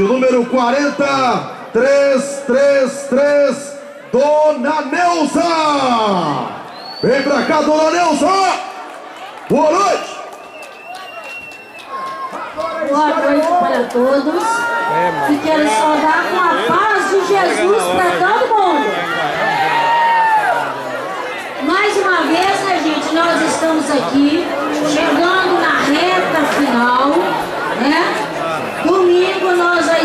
de número 40333, Dona Neuza. Vem pra cá, Dona Neuza. Boa noite. Boa noite para todos. E quero saudar com a paz de Jesus para todo mundo. Mais uma vez, né, gente, nós estamos aqui, chegando na reta final, né? Domingo nós já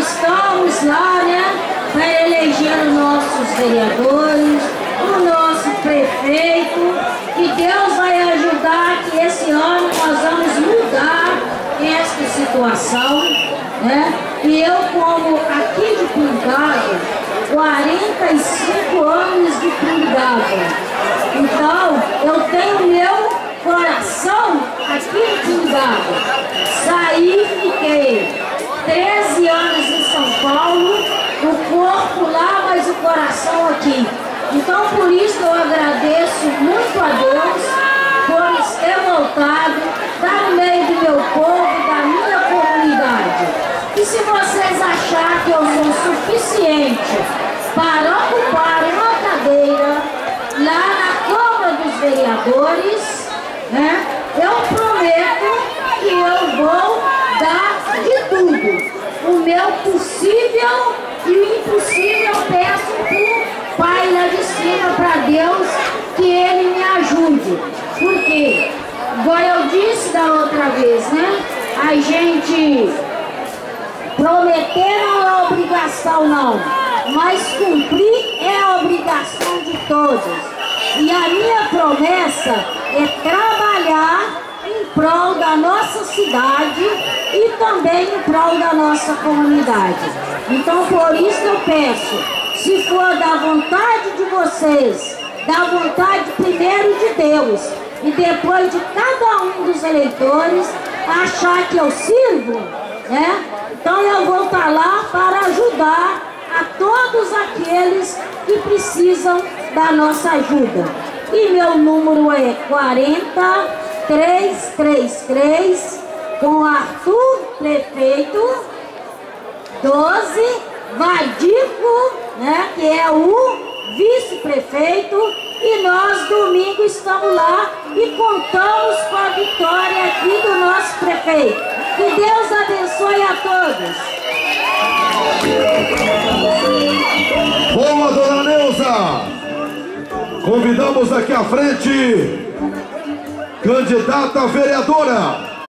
né? Para eleger os nossos vereadores, o nosso prefeito. E Deus vai ajudar que esse ano nós vamos mudar esta situação, né? E eu, como aqui de Pingaba, 45 anos de Pingaba. Então, eu tenho meu coração aqui em Pingaba. Saí, fiquei 13 anos em São Paulo, o corpo lá, mas o coração aqui. Então, por isso eu agradeço muito a Deus por ter voltado, estar no meio do meu povo, da minha comunidade. E se vocês acharem que eu sou suficiente para ocupar uma cadeira lá na Câmara dos Vereadores, né, eu prometo que eu vou dar de tudo. O meu possível e o impossível eu peço pro Pai lá de cima, para Deus, que Ele me ajude. Por quê? Igual eu disse da outra vez, né? A gente prometer não é obrigação não, mas cumprir é a obrigação de todos. E a minha promessa é trabalhar em prol da nossa cidade e também em prol da nossa comunidade. Então por isso eu peço, se for da vontade de vocês, da vontade primeiro de Deus e depois de cada um dos eleitores, achar que eu sirvo, né? Então eu vou estar lá para ajudar a todos aqueles que precisam da nossa ajuda. E meu número é 40 333 com Arthur Prefeito, 12 Vadico, né, que é o vice-prefeito, e nós domingo estamos lá e contamos com a vitória aqui do nosso prefeito. Que Deus abençoe a todos. Boa, dona Neuza! Convidamos aqui à frente Candidata vereadora